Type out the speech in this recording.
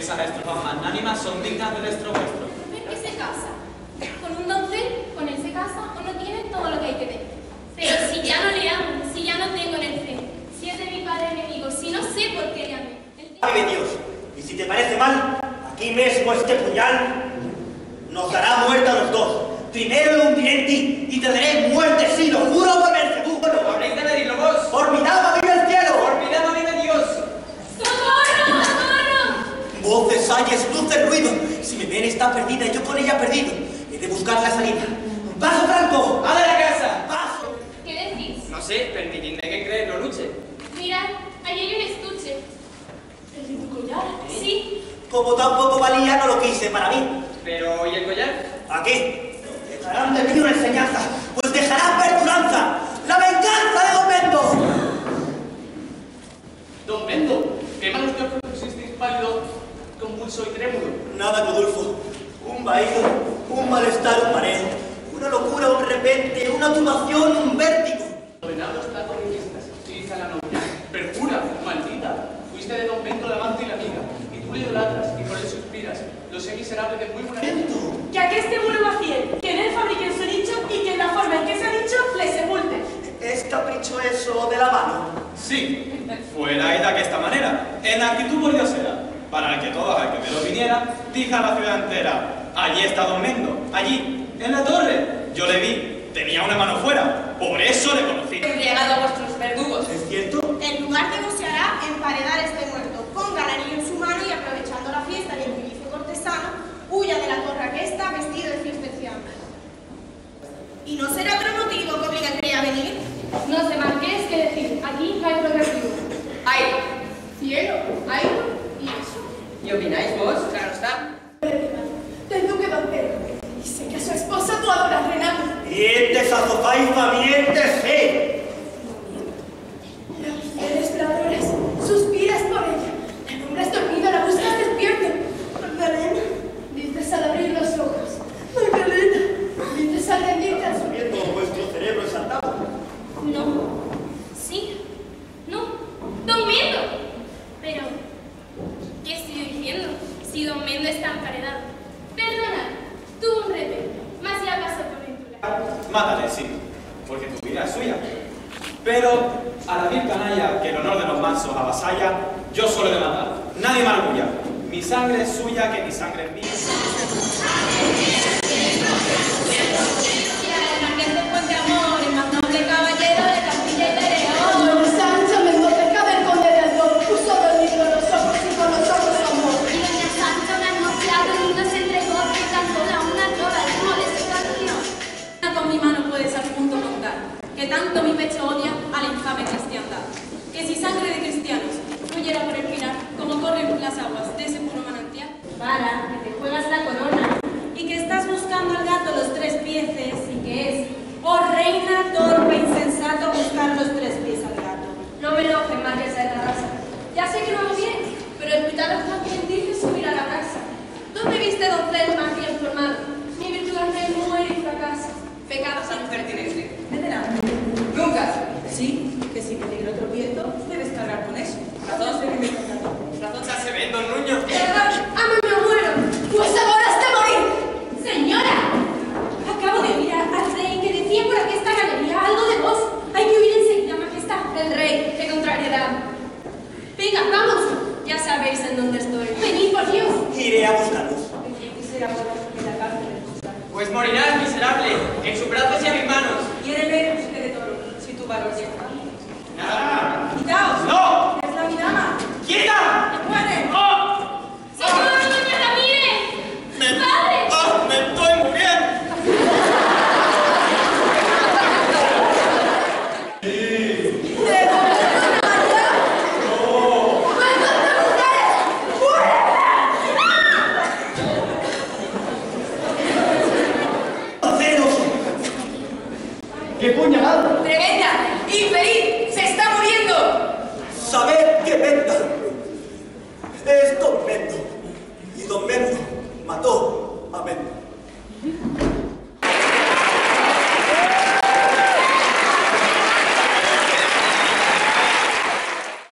Esas estrofas magnánimas son dignas del estro vuestro. ¿Ves que se casa? Con un doncel, con él se casa o no tiene todo lo que hay que tener. Pero si ya no le amo, si ya no tengo en el frente, si es de mi padre enemigo, si no sé por qué le amé. El- ¡Ay, Dios! Y si te parece mal, aquí mismo este puñal nos dará muerte a los dos. Primero lo hundiré en ti y te daré muerte, sí, lo juro por el seguro. ¡Habréis de medirlo vos! ¡Por mi dama vive el cielo! ¡Por mi dama vive Dios! ¡Socorro, socorro! Voces, ayes, luces, ruido. Si mi ven está perdida y yo con ella perdido, he de buscar la salida. ¡Paso, Franco! ¡A la casa! ¡Paso! ¿Qué decís? No sé, permitidme que cree no luche. Mirad, ahí hay un estuche. ¿El de tu collar? Sí. Como tampoco valía, no lo quise para mí. Pero, ¿y el collar? Aquí dejarán de mí una enseñanza, pues dejarán perduranza, la venganza de Don Mendo. Don Bendo, ¿qué pusisteis pálido, convulso y trémulo? Nada, Rodolfo. Un vaído, un malestar, un mareo, una locura, un repente, una turbación, un vértigo. Ordenado está con estas, utiliza la novia. Perjura, maldita, fuiste de Don Bendo la amante y la amiga, y tú le idolatras y por él suspiras. Lo sé miserable de muy buena gente. Que aqueste muro vacíe, que en él fabriquen su nicho y que en la forma en que se ha dicho le sepulte. ¿Es capricho eso de la mano? Sí, fue la ida que esta manera, en actitud bordiosera, para que todos al que me lo viniera, dije a la ciudad entera, allí está Don Mendo, allí, en la torre, yo le vi, tenía una mano fuera, por eso le conocí. embriagado a vuestros verdugos. ¿Es cierto? En lugar de goceará, emparedar este muerto. Ponga el anillo en su mano y aprovechando la fiesta y el bullicio cortesano, huya de la torre aquesta vestido de fiesteciano. ¿Y no será otro motivo que obliga al rey a venir? No sé más qué es que decir. Aquí hay progresivo. ¡Ay! Cielo, ay, ¿Y opináis vos? Claro está. Del duque Don Pedro. Sé que a su esposa tú adoras, Renato. Dientes, azofáis, valientes, fe. La fieles bravures, suspiras por ella. La nombras dormida, la buscas despierta. Magdalena, dices al abrir los ojos. Magdalena, dices al rendirte al suelo. Viendo vuestro cerebro exaltado. No. Sí. No. Don Mendo. Pero, ¿qué estoy diciendo? Si Don Mendo está emparedado. Perdona, tuvo un repente, mas ya pasó por ventura. Mátale, sí, porque tu vida es suya. Pero a la vil canalla que el honor de los mansos avasalla, yo solo he de matar. Nadie me arguya. Mi sangre es suya, que mi sangre es mía. Tanto mi pecho odia a la infame cristiandad. Que si sangre de cristianos fluyera por el pinar, como corren las aguas de ese puro manantial. Para, que te juegas la corona. Y que estás buscando al gato los tres pieces y que es, oh reina torpe insensato, buscar los tres pies al gato. No me enojes, marquesa de la raza. Ya sé que no hago bien, pero el pitado está quien dice subir a la brasa. ¿Dónde viste doncel más bien formado? Mi virtud al rey muere y fracasa. Pecados al impertinente. Vendrá. Nunca. Sí, que si peligro tropiezo, debes cargar con eso. Razón. Razón de mi Razón. Ya se ven, don Nuño. Perdón, amo mi abuelo. Pues ahora has de morir. Señora, acabo de oír a- al rey que decía por aquí esta galería algo de vos. Hay que huir enseguida, majestad. El rey, qué contrariedad. Venga, vamos. Ya sabéis en dónde estoy. Venid, por Dios. Iré a buscaros. Pues morirás, miserable, en sus brazos y a mis manos. Quiérele usted de toro, si tu valor llega. ¡Nada! ¡Quitaos! ¡No! ¡Es la mi dama! ¡Quieta! ¡Muere! ¡Oh! ¡Socorro, doña Ramírez! ¡Me, ¡Padre! ¡Ah! ¡Me estoy muriendo! ¡Aceros! ¡Qué puñalada! ¡Tremenda! ¡Infeliz! ¡Se está muriendo! Sabed que Menda es Don Mendo. Y Don Mendo mató.